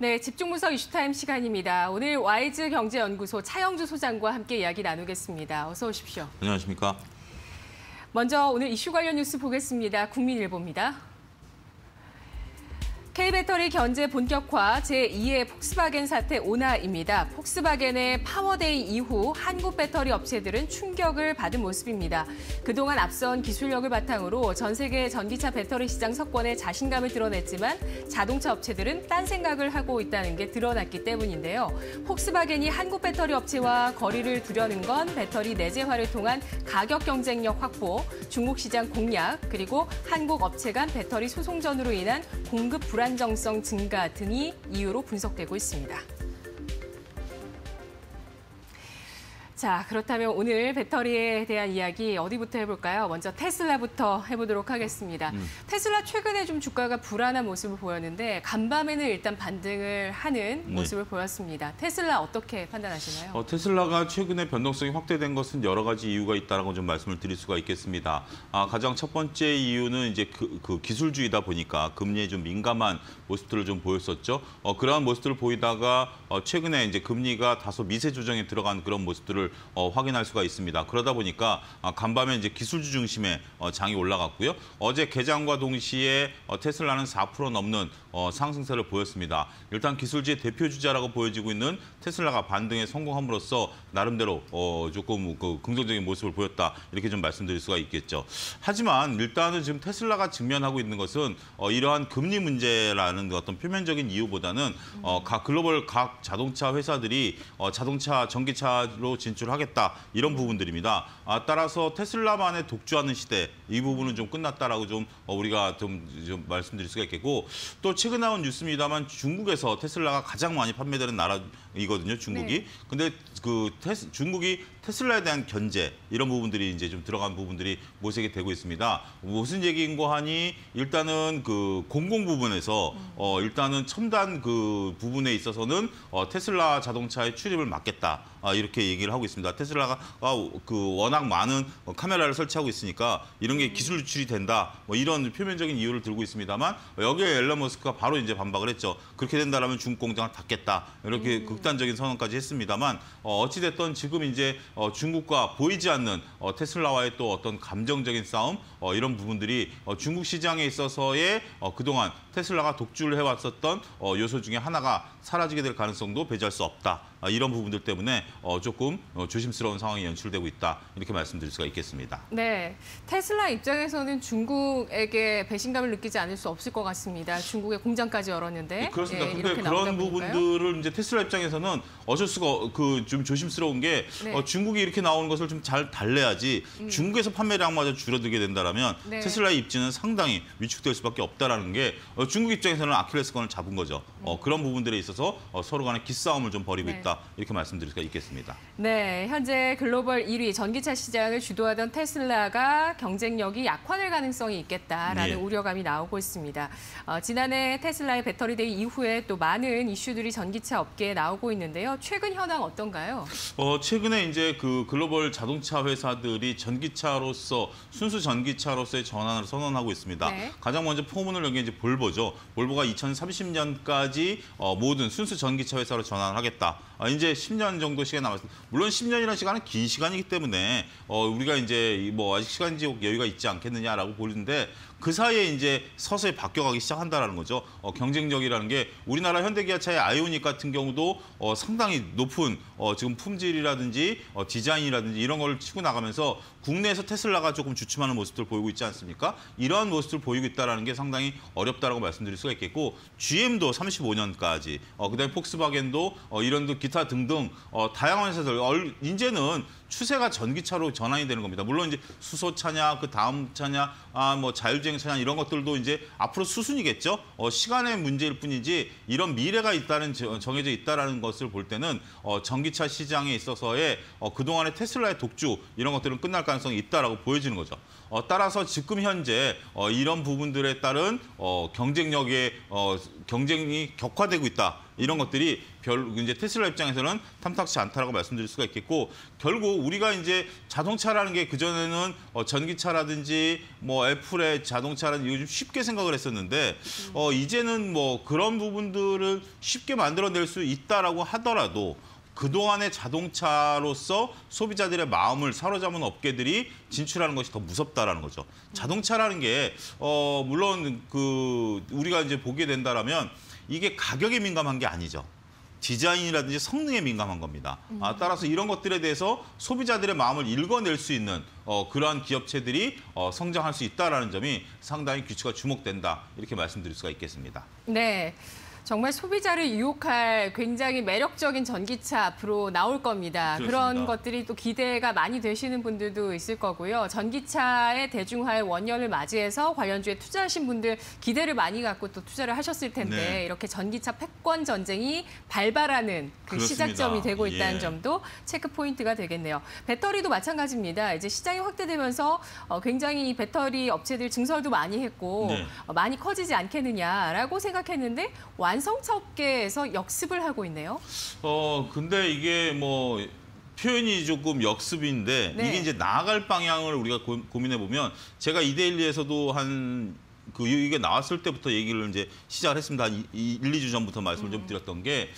네, 집중분석 이슈타임 시간입니다. 오늘 와이즈 경제연구소 차영주 소장과 함께 이야기 나누겠습니다. 어서 오십시오. 안녕하십니까? 먼저 오늘 이슈 관련 뉴스 보겠습니다. 국민일보입니다. K배터리 견제 본격화 제2의 폭스바겐 사태 오나입니다. 폭스바겐의 Power Day 이후 한국 배터리 업체들은 충격을 받은 모습입니다. 그동안 앞선 기술력을 바탕으로 전 세계 전기차 배터리 시장 석권에 자신감을 드러냈지만 자동차 업체들은 딴 생각을 하고 있다는 게 드러났기 때문인데요. 폭스바겐이 한국 배터리 업체와 거리를 두려는 건 배터리 내재화를 통한 가격 경쟁력 확보, 중국 시장 공략, 그리고 한국 업체 간 배터리 소송전으로 인한 공급 불안 불안정성 증가 등이 이유로 분석되고 있습니다. 자, 그렇다면 오늘 배터리에 대한 이야기 어디부터 해볼까요? 먼저 테슬라부터 해보도록 하겠습니다. 음. 테슬라 최근에 좀 주가가 불안한 모습을 보였는데 간밤에는 일단 반등을 하는 네. 모습을 보였습니다. 테슬라 어떻게 판단하시나요? 어, 테슬라가 최근에 변동성이 확대된 것은 여러 가지 이유가 있다는 좀 말씀을 드릴 수가 있겠습니다. 아, 가장 첫 번째 이유는 이제 그, 그 기술주의다 보니까 금리에 좀 민감한 모습들을 좀 보였었죠. 어, 그러한 모습들을 보이다가 어, 최근에 이제 금리가 다소 미세 조정에 들어간 그런 모습들을 어, 확인할 수가 있습니다. 그러다 보니까 어, 간밤에 이제 기술주 중심의 어, 장이 올라갔고요. 어제 개장과 동시에 어, 테슬라는 4% 넘는 어, 상승세를 보였습니다. 일단 기술주의 대표 주자라고 보여지고 있는 테슬라가 반등에 성공함으로써 나름대로 어, 조금 그 긍정적인 모습을 보였다 이렇게 좀 말씀드릴 수가 있겠죠. 하지만 일단은 지금 테슬라가 직면하고 있는 것은 어, 이러한 금리 문제라는 어떤 표면적인 이유보다는 어, 각 글로벌 각 자동차 회사들이 어, 자동차 전기차로 진출 진출하겠다 이런 부분들입니다. 아, 따라서 테슬라만의 독주하는 시대 이 부분은 좀 끝났다라고 좀 어, 우리가 좀, 좀 말씀드릴 수가 있겠고 또 최근 나온 뉴스입니다만 중국에서 테슬라가 가장 많이 판매되는 나라 이거든요. 중국이. 네. 근데 그 테스, 중국이 테슬라에 대한 견제 이런 부분들이 이제 좀 들어간 부분들이 모색이 되고 있습니다. 무슨 얘기인고 하니 일단은 그 공공 부분에서 어 일단은 첨단 그 부분에 있어서는 어 테슬라 자동차의 출입을 막겠다 아, 이렇게 얘기를 하고 있습니다. 테슬라가 아, 그 워낙 많은 카메라를 설치하고 있으니까 이런 게 기술 유출이 된다 뭐 이런 표면적인 이유를 들고 있습니다만 여기에 앨런 머스크가 바로 이제 반박을 했죠. 그렇게 된다라면 중국 공장을 닫겠다 이렇게 음. 극단 적인 선언까지 했습니다만 어, 어찌됐든 지금 이제 어, 중국과 보이지 않는 어, 테슬라와의 또 어떤 감정적인 싸움 어, 이런 부분들이 어, 중국 시장에 있어서의 어, 그동안 테슬라가 독주를 해왔었던 어, 요소 중에 하나가 사라지게 될 가능성도 배제할 수 없다. 아, 이런 부분들 때문에 어, 조금 어, 조심스러운 상황이 연출되고 있다. 이렇게 말씀드릴 수가 있겠습니다. 네, 테슬라 입장에서는 중국에게 배신감을 느끼지 않을 수 없을 것 같습니다. 중국의 공장까지 열었는데. 네, 그렇습니다. 예, 근데 그런 부분들을 이제 테슬라 입장에서는 어쩔 수가 그 좀 조심스러운 게 네. 어, 중국이 이렇게 나오는 것을 좀 잘 달래야지 음. 중국에서 판매량마저 줄어들게 된다면 네. 테슬라의 입지는 상당히 위축될 수밖에 없다라는 게 어, 중국 입장에서는 아킬레스건을 잡은 거죠. 어, 음. 그런 부분들에 있어서 어, 서로 간에 기싸움을 좀 벌이고 네. 있다. 이렇게 말씀드릴 수가 있겠습니다. 네, 현재 글로벌 1위 전기차 시장을 주도하던 테슬라가 경쟁력이 약화될 가능성이 있겠다라는 네. 우려감이 나오고 있습니다. 어, 지난해 테슬라의 Battery Day 이후에 또 많은 이슈들이 전기차 업계에 나오고 있는데요. 최근 현황 어떤가요? 어, 최근에 이제 그 글로벌 자동차 회사들이 전기차로서 순수 전기차로서의 전환을 선언하고 있습니다. 네. 가장 먼저 포문을 연게 이제 볼보 죠. 볼보가 2030년까지 어, 모든 순수 전기차 회사로 전환하겠다. 어, 이제 10년 정도 시간 남았습니다. 물론 10년이라는 시간은 긴 시간이기 때문에 어, 우리가 이제 뭐 아직 시간적 여유가 있지 않겠느냐라고 보는데 그 사이에 이제 서서히 바뀌어가기 시작한다라는 거죠. 어, 경쟁력이라는 게 우리나라 현대기아차의 아이오닉 같은 경우도 어, 상당히 높은 어, 지금 품질이라든지 어, 디자인이라든지 이런 걸 치고 나가면서 국내에서 테슬라가 조금 주춤하는 모습들 보이고 있지 않습니까? 이러한 모습들 보이고 있다는 게 상당히 어렵다라고 말씀드릴 수가 있겠고 GM도 35년까지 어, 그다음에 폭스바겐도 어, 이런 기타 등등 어, 다양한 회사들 얼, 이제는 추세가 전기차로 전환이 되는 겁니다. 물론 이제 수소차냐, 그 다음 차냐, 아, 뭐 자율주행 차냐 이런 것들도 이제 앞으로 수순이겠죠. 어, 시간의 문제일 뿐이지 이런 미래가 있다는 정해져 있다라는 것을 볼 때는 어, 전기차 시장에 있어서의 어, 그동안의 테슬라의 독주 이런 것들은 끝날 가능성이 있다라고 보여지는 거죠. 어, 따라서 지금 현재 어, 이런 부분들에 따른 어, 경쟁력의 어, 경쟁이 격화되고 있다. 이런 것들이 별 이제 테슬라 입장에서는 탐탁치 않다라고 말씀드릴 수가 있겠고 결국 우리가 이제 자동차라는 게 그전에는 어, 전기차라든지 뭐 애플의 자동차라는 좀 쉽게 생각을 했었는데 어, 이제는 뭐 그런 부분들을 쉽게 만들어낼 수 있다라고 하더라도 그동안의 자동차로서 소비자들의 마음을 사로잡은 업계들이 진출하는 것이 더 무섭다라는 거죠. 자동차라는 게 어, 물론 그 우리가 이제 보게 된다라면 이게 가격에 민감한 게 아니죠. 디자인이라든지 성능에 민감한 겁니다. 아, 따라서 이런 것들에 대해서 소비자들의 마음을 읽어낼 수 있는 어, 그러한 기업체들이 어, 성장할 수 있다라는 점이 상당히 규칙과 주목된다 이렇게 말씀드릴 수가 있겠습니다. 네. 정말 소비자를 유혹할 굉장히 매력적인 전기차 앞으로 나올 겁니다. 그런 그렇습니다. 것들이 또 기대가 많이 되시는 분들도 있을 거고요. 전기차의 대중화의 원년을 맞이해서 관련주에 투자하신 분들 기대를 많이 갖고 또 투자를 하셨을 텐데 네. 이렇게 전기차 패권 전쟁이 발발하는 그 그렇습니다. 시작점이 되고 있다는 예. 점도 체크 포인트가 되겠네요. 배터리도 마찬가지입니다. 이제 시장이 확대되면서 어, 굉장히 이 배터리 업체들 증설도 많이 했고 네. 어, 많이 커지지 않겠느냐라고 생각했는데 완 성차 업계에서 역습을 하고 있네요. 어 근데 이게 뭐 표현이 조금 역습인데 네. 이게 이제 나아갈 방향을 우리가 고, 민해 보면 제가 이데일리에서도 한 그 이게 나왔을 때부터 얘기를 이제 시작을 했습니다. 한 이- 1, 2주 전부터 말씀을 음. 좀 드렸던 게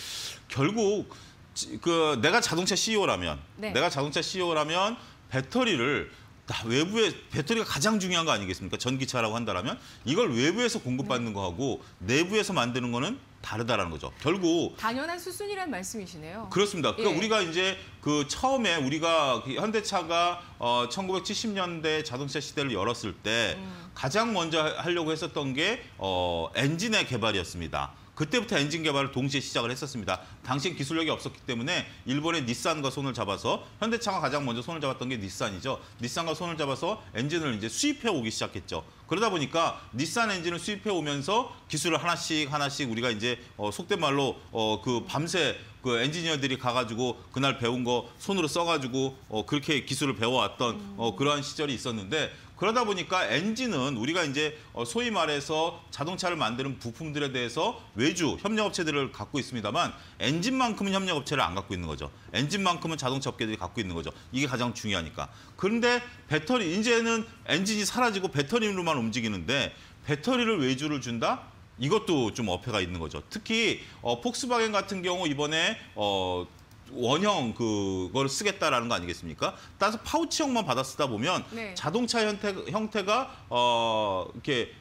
결국 지- 그 내가 자동차 CEO라면 네. 내가 자동차 CEO라면 배터리를 다 외부에 배터리가 가장 중요한 거 아니겠습니까? 전기차라고 한다라면 이걸 외부에서 공급받는 거하고 내부에서 만드는 거는 다르다라는 거죠. 결국 당연한 수순이란 말씀이시네요. 그렇습니다. 그러니까 예. 우리가 이제 그 처음에 우리가 그 현대차가 어 1970년대 자동차 시대를 열었을 때 음. 가장 먼저 하- 하려고 했었던 게어 엔진의 개발이었습니다. 그때부터 엔진 개발을 동시에 시작을 했었습니다. 당시 기술력이 없었기 때문에 일본의 닛산과 손을 잡아서 현대차가 가장 먼저 손을 잡았던 게 닛산이죠. 닛산과 손을 잡아서 엔진을 이제 수입해 오기 시작했죠. 그러다 보니까 닛산 엔진을 수입해 오면서 기술을 하나씩 하나씩 우리가 이제 어, 속된 말로 어, 그 밤새 그 엔지니어들이 가가지고 그날 배운 거 손으로 써가지고 어, 그렇게 기술을 배워왔던 어, 그러한 시절이 있었는데 그러다 보니까 엔진은 우리가 이제 어, 소위 말해서 자동차를 만드는 부품들에 대해서 외주 협력업체들을 갖고 있습니다만 엔진만큼은 협력업체를 안 갖고 있는 거죠. 엔진만큼은 자동차 업계들이 갖고 있는 거죠. 이게 가장 중요하니까. 그런데 배터리 이제는 엔진이 사라지고 배터리로만 움직이는데 배터리를 외주를 준다? 이것도 좀 어폐가 있는 거죠. 특히 어, 폭스바겐 같은 경우 이번에 어, 원형 그걸 쓰겠다라는 거 아니겠습니까? 따라서 파우치형만 받아 쓰다 보면 네. 자동차 형태, 형태가 어 이렇게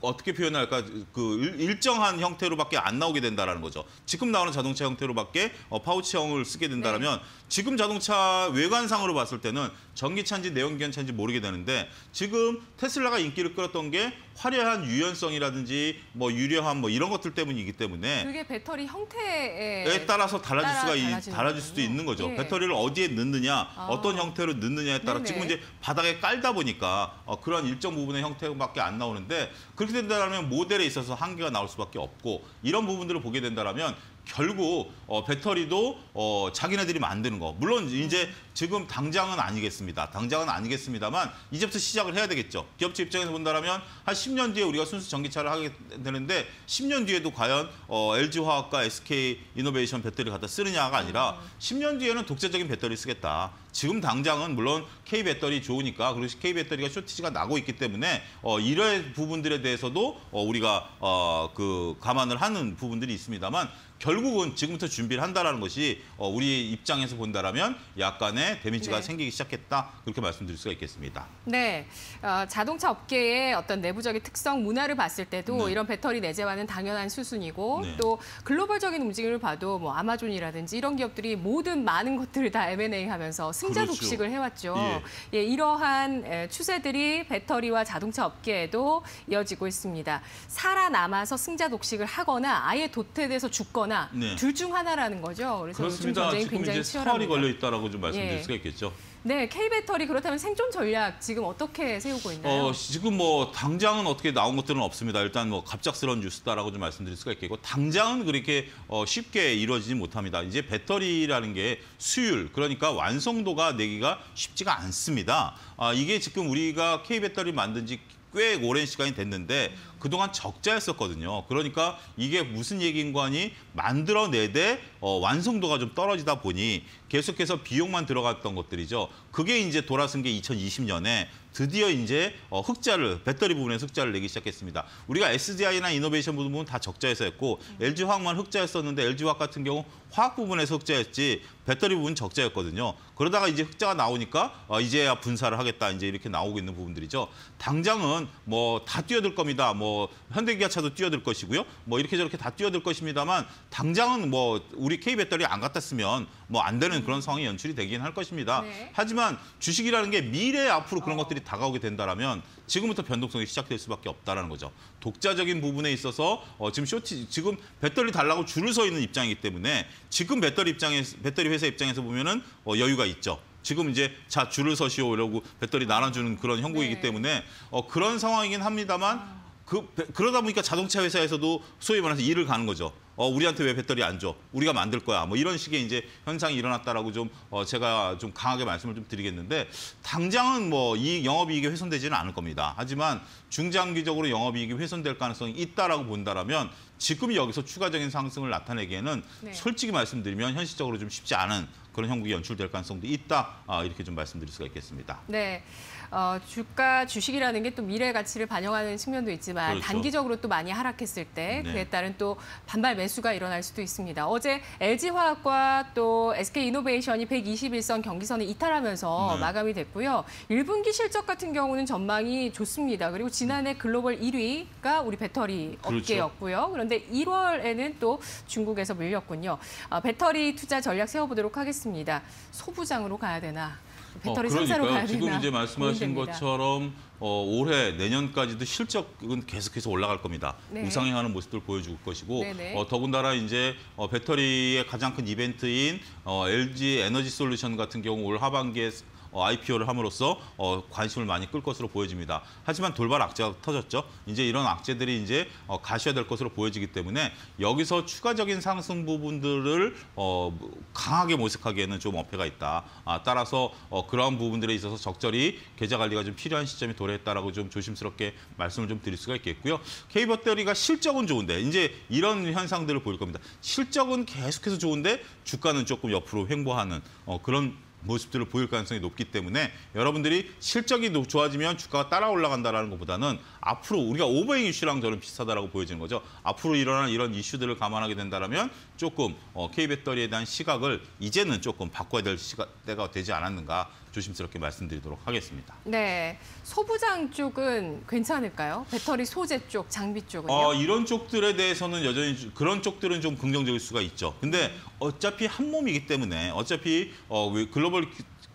어떻게 표현할까 그 일- 일정한 형태로밖에 안 나오게 된다라는 거죠. 지금 나오는 자동차 형태로밖에 어, 파우치형을 쓰게 된다라면 지금 자동차 외관상으로 봤을 때는 전기차인지 내연기관차인지 모르게 되는데 지금 테슬라가 인기를 끌었던 게 화려한 유연성이라든지 뭐 유려함 뭐 이런 것들 때문이기 때문에 그게 배터리 형태에 에 따라서 달라질 따라 수가 달라질 수도. 있는 거죠. 예. 배터리를 어디에 넣느냐, 아. 어떤 형태로 넣느냐에 따라 네네. 지금 이제 바닥에 깔다 보니까 어, 그런 일정 부분의 형태밖에 안 나오는데 그렇게 된다면 모델에 있어서 한계가 나올 수밖에 없고 이런 부분들을 보게 된다면 결국 어, 배터리도 어, 자기네들이 만드는 거. 물론 이제 지금 당장은 아니겠습니다. 당장은 아니겠습니다만 이제부터 시작을 해야 되겠죠. 기업체 입장에서 본다면 한 10년 뒤에 우리가 순수 전기차를 하게 되는데 10년 뒤에도 과연 어, LG화학과 SK 이노베이션 배터리 갖다 쓰느냐가 아니라 10년 뒤에는 독자적인 배터리 쓰겠다. 지금 당장은 물론 K 배터리 좋으니까 그리고 K 배터리가 쇼티지가 나고 있기 때문에 어, 이런 부분들에 대해서도 어, 우리가 어, 그 감안을 하는 부분들이 있습니다만 결국은 지금부터 준비를 한다라는 것이 어, 우리 입장에서 본다라면 약간의 데미지가 네. 생기기 시작했다 그렇게 말씀드릴 수가 있겠습니다. 네, 어, 자동차 업계의 어떤 내부적인 특성, 문화를 봤을 때도 네. 이런 배터리 내재화는 당연한 수순이고 네. 또 글로벌적인 움직임을 봐도 뭐 아마존이라든지 이런 기업들이 모든 많은 것들을 다 M&A하면서 승자 그렇죠. 독식을 해왔죠. 예. 예, 이러한 에, 추세들이 배터리와 자동차 업계에도 이어지고 있습니다. 살아남아서 승자 독식을 하거나 아예 도태돼서 죽거나 네. 둘중 하나라는 거죠. 그래서 요즘 그렇습니다. 전쟁이 지금 굉장히 치열합니다. 걸려 있다라고 좀 말씀드릴 예. 수가 있겠죠. 네, K 배터리 그렇다면 생존 전략 지금 어떻게 세우고 있나요? 어, 지금 뭐 당장은 어떻게 나온 것들은 없습니다. 일단 뭐 갑작스러운 뉴스다라고 좀 말씀드릴 수가 있겠고 당장은 그렇게 어, 쉽게 이루어지지 못합니다. 이제 배터리라는 게 수율 그러니까 완성도가 내기가 쉽지가 않습니다. 아, 이게 지금 우리가 K 배터리 만든 지꽤 오랜 시간이 됐는데 그동안 적자였었거든요. 그러니까 이게 무슨 얘기인관이 만들어내되 어, 완성도가 좀 떨어지다 보니 계속해서 비용만 들어갔던 것들이죠. 그게 이제 돌아선 게 2020년에 드디어 이제 어, 흑자를 배터리 부분에서 흑자를 내기 시작했습니다. 우리가 SDI나 이노베이션 부분은 다 적자에서 했고 LG 화학만 흑자였었는데 LG 화학 같은 경우 화학 부분에서 흑자였지 배터리 부분 적자였거든요. 그러다가 이제 흑자가 나오니까 어, 이제야 분사를 하겠다 이제 이렇게 나오고 있는 부분들이죠. 당장은 뭐 다 뛰어들 겁니다. 뭐 현대기아차도 뛰어들 것이고요. 뭐 이렇게 저렇게 다 뛰어들 것입니다만 당장은 뭐 우리 K 배터리 안 갖다 쓰면 뭐 안 되는 그런 상황이 연출이 되긴 할 것입니다. 네. 하지만 주식이라는 게 미래에 앞으로 그런 것들이 다가오게 된다라면 지금부터 변동성이 시작될 수밖에 없다라는 거죠. 독자적인 부분에 있어서 어, 지금 쇼티 지금 배터리 달라고 줄을 서 있는 입장이기 때문에 지금 배터리 입장에 배터리 회사 입장에서 보면은 어, 여유가 있죠. 지금 이제 자 줄을 서시오 이러고 배터리 나눠주는 그런 형국이기 네. 때문에 어, 그런 상황이긴 합니다만 그, 배- 그러다 보니까 자동차 회사에서도 소위 말해서 일을 가는 거죠. 어, 우리한테 왜 배터리 안 줘? 우리가 만들 거야. 뭐 이런 식의 이제 현상이 일어났다라고 좀 어, 제가 좀 강하게 말씀을 좀 드리겠는데 당장은 뭐 이 영업이익이 훼손되지는 않을 겁니다. 하지만 중장기적으로 영업이익이 훼손될 가능성이 있다라고 본다라면 지금 여기서 추가적인 상승을 나타내기에는 네. 솔직히 말씀드리면 현실적으로 좀 쉽지 않은 그런 형국이 연출될 가능성도 있다. 아, 이렇게 좀 말씀드릴 수가 있겠습니다. 네. 어, 주가 주식이라는 게 또 미래 가치를 반영하는 측면도 있지만 그렇죠. 단기적으로 또 많이 하락했을 때 네. 그에 따른 또 반발 매수가 일어날 수도 있습니다. 어제 LG화학과 또 SK이노베이션이 121선 경기선을 이탈하면서 네. 마감이 됐고요. 1분기 실적 같은 경우는 전망이 좋습니다. 그리고 지난해 글로벌 1위가 우리 배터리 그렇죠. 업계였고요. 그런데 1월에는 또 중국에서 밀렸군요. 아, 배터리 투자 전략 세워보도록 하겠습니다. 소부장으로 가야 되나? 배터리 어, 그러니까요. 가야 되나? 지금 이제 말씀하신. 것처럼 어, 올해 내년까지도 실적은 계속해서 올라갈 겁니다. 네. 우상향하는 모습들 보여줄 것이고 네네. 어, 더군다나 이제 어, 배터리의 가장 큰 이벤트인 어, LG 에너지 솔루션 같은 경우 올 하반기에 어, IPO를 함으로써 어, 관심을 많이 끌 것으로 보여집니다. 하지만 돌발 악재가 터졌죠. 이제 이런 악재들이 이제 어, 가셔야 될 것으로 보여지기 때문에 여기서 추가적인 상승 부분들을 어, 강하게 모색하기에는 좀 어폐가 있다. 아, 따라서 어, 그러한 부분들에 있어서 적절히 계좌 관리가 좀 필요한 시점이 도래했다라고 좀 조심스럽게 말씀을 좀 드릴 수가 있겠고요. K 배터리가 실적은 좋은데 이제 이런 현상들을 보일 겁니다. 실적은 계속해서 좋은데 주가는 조금 옆으로 횡보하는 어, 그런 모습들을 보일 가능성이 높기 때문에 여러분들이 실적이 노- 좋아지면 주가가 따라 올라간다라는 것보다는 앞으로 우리가 overhang 이슈랑 저는 비슷하다라고 보여지는 거죠. 앞으로 일어날 이런 이슈들을 감안하게 된다면 조금 어, K 배터리에 대한 시각을 이제는 조금 바꿔야 될 시가, 때가 되지 않았는가 조심스럽게 말씀드리도록 하겠습니다. 네, 소부장 쪽은 괜찮을까요? 배터리 소재 쪽, 장비 쪽은요? 어, 이런 쪽들에 대해서는 여전히 주- 그런 쪽들은 좀 긍정적일 수가 있죠. 근데 어차피 한 몸이기 때문에 어차피 어, 왜 글로벌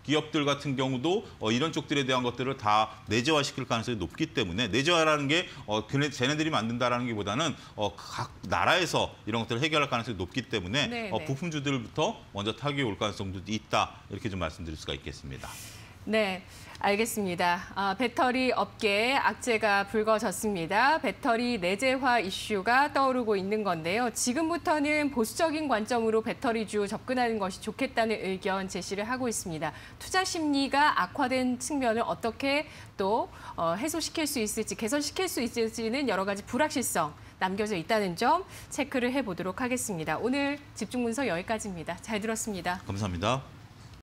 기- 기업들 같은 경우도 어, 이런 쪽들에 대한 것들을 다 내재화시킬 가능성이 높기 때문에 내재화라는 게 어, 그네, 쟤네들이 만든다라는 게 보다는 어, 각 나라에서 이런 것들을 해결할 가능성이 높기 때문에 네, 어, 네. 부품주들부터 먼저 타격이 올 가능성도 있다 이렇게 좀 말씀드릴 수가 있겠습니다. 네, 알겠습니다. 아, 배터리 업계에 악재가 불거졌습니다. 배터리 내재화 이슈가 떠오르고 있는 건데요. 지금부터는 보수적인 관점으로 배터리주 접근하는 것이 좋겠다는 의견 제시를 하고 있습니다. 투자 심리가 악화된 측면을 어떻게 또 어, 해소시킬 수 있을지, 개선시킬 수 있을지는 여러 가지 불확실성 남겨져 있다는 점 체크를 해보도록 하겠습니다. 오늘 집중 분석 여기까지입니다. 잘 들었습니다. 감사합니다.